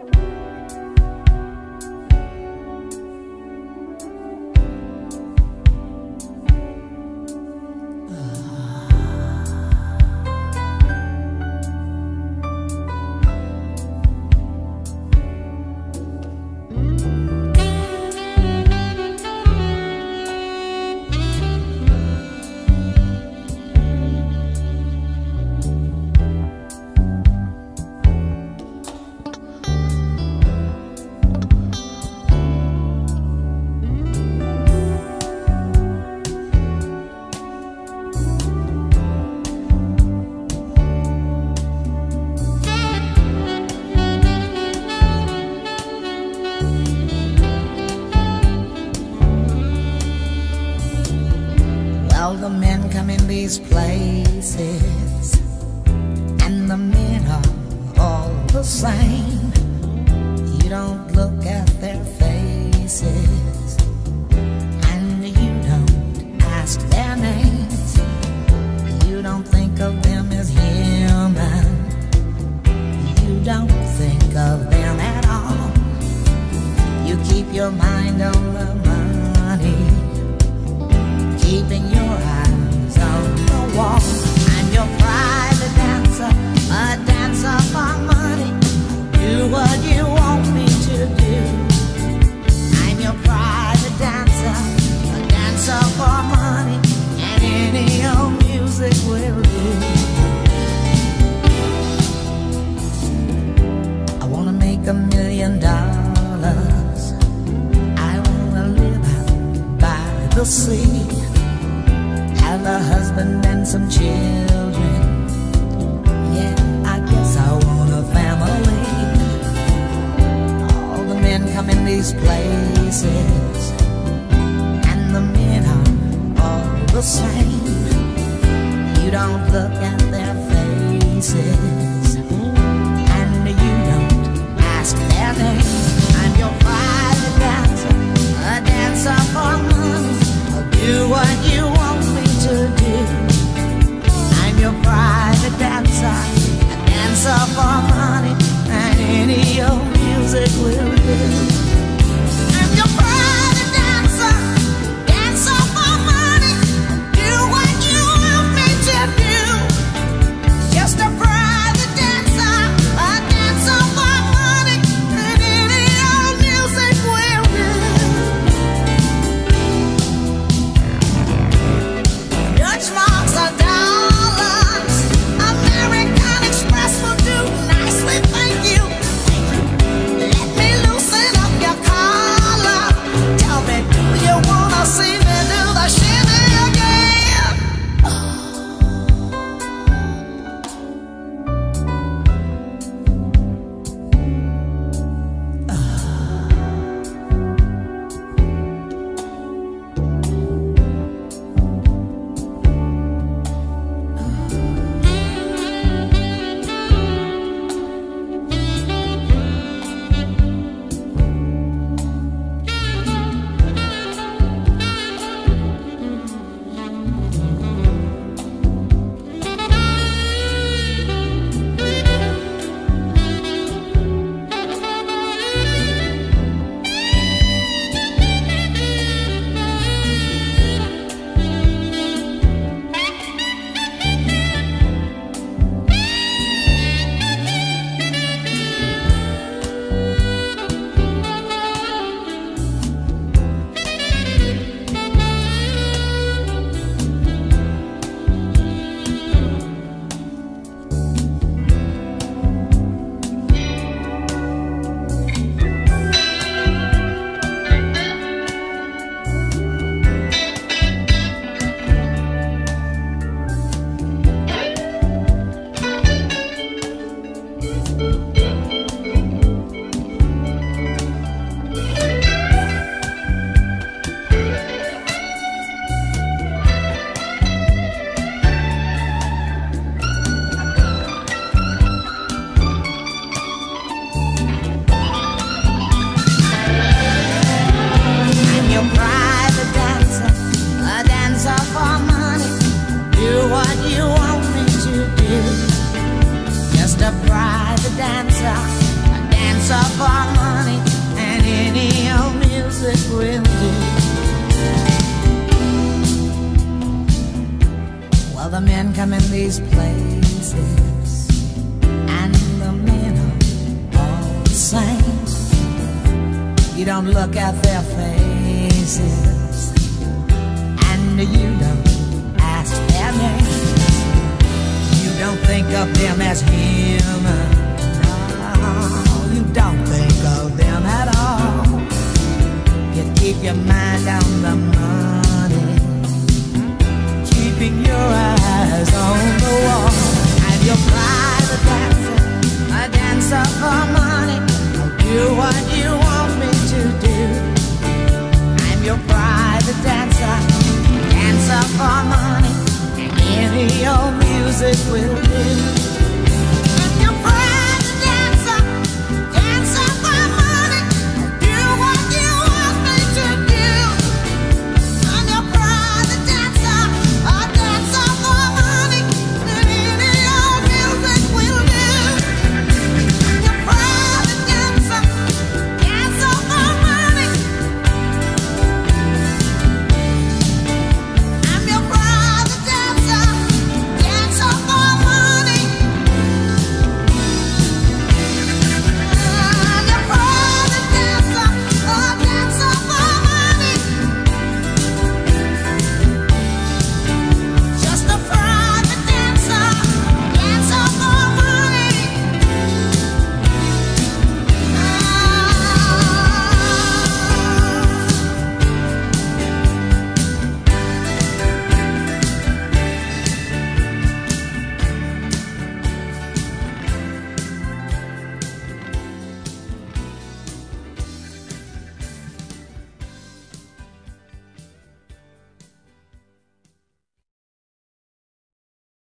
Bye. I'm in these places And the men are all the same. You don't look at their faces. asleep have a husband and some children. Yeah, I guess I want a family. All the men come in these places, and the men are all the same. You don't look at their faces. myself Come in these places, and the men are all the same. You don't look at their faces, and you don't ask their names. You don't think of them as human. No, you don't think of them at all. You keep your mind on music will do.